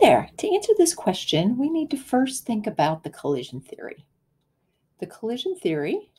There. To answer this question, we need to first think about the collision theory. The collision theory